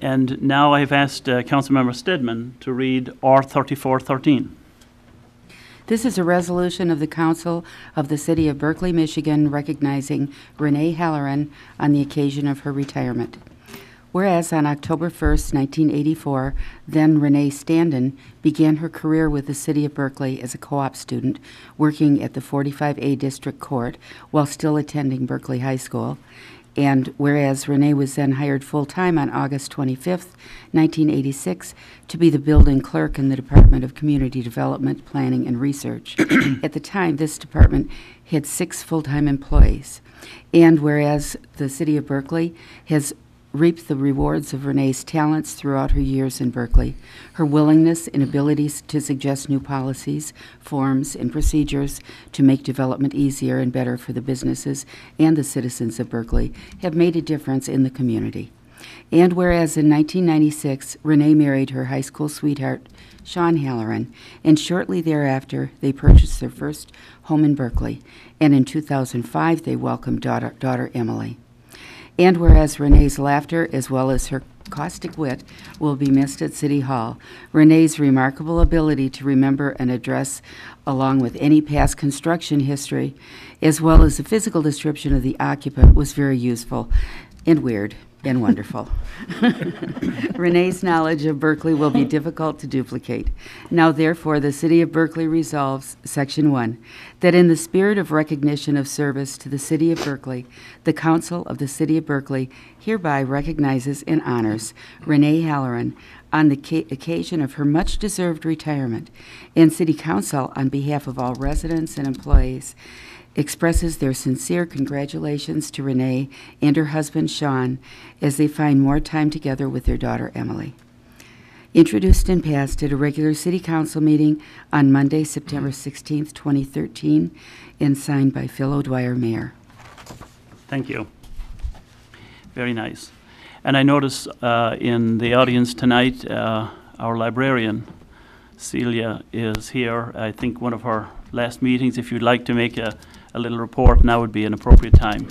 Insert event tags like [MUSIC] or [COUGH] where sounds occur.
And now I've asked uh, Councilmember Stedman to read R 3413. This is a resolution of the Council of the City of Berkley, Michigan, recognizing Renee Halloran on the occasion of her retirement. Whereas on October 1st, 1984, then Renee Standen began her career with the City of Berkley as a co-op student, working at the 45A District Court while still attending Berkley High School. And whereas Renee was then hired full-time on August 25th, 1986, to be the building clerk in the Department of Community Development, Planning, and Research. [CLEARS THROAT] At the time, this department had six full-time employees. And whereas the City of Berkley has reaped the rewards of Renee's talents throughout her years in Berkley, her willingness and abilities to suggest new policies, forms, and procedures to make development easier and better for the businesses and the citizens of Berkley have made a difference in the community. And whereas in 1996, Renee married her high school sweetheart, Sean Halloran, and shortly thereafter, they purchased their first home in Berkley, and in 2005, they welcomed daughter, daughter Emily. And whereas Renee's laughter, as well as her caustic wit, will be missed at City Hall, Renee's remarkable ability to remember an address along with any past construction history, as well as a physical description of the occupant, was very useful and weird and wonderful. [LAUGHS] Renee's knowledge of Berkley will be difficult to duplicate. Now therefore, the City of Berkley resolves, Section 1, that in the spirit of recognition of service to the City of Berkley, the Council of the City of Berkley hereby recognizes and honors Renee Halloran on the ca- occasion of her much-deserved retirement, and City Council, on behalf of all residents and employees, expresses their sincere congratulations to Renee and her husband Sean as they find more time together with their daughter Emily. Introduced and passed at a regular City Council meeting on Monday, September 16th, 2013, and signed by Phil O'Dwyer, Mayor. Thank you. Very nice. And I notice uh, in the audience tonight, uh, our librarian, Celia, is here. I think one of her last meetings. If you'd like to make a, a little report, now would be an appropriate time.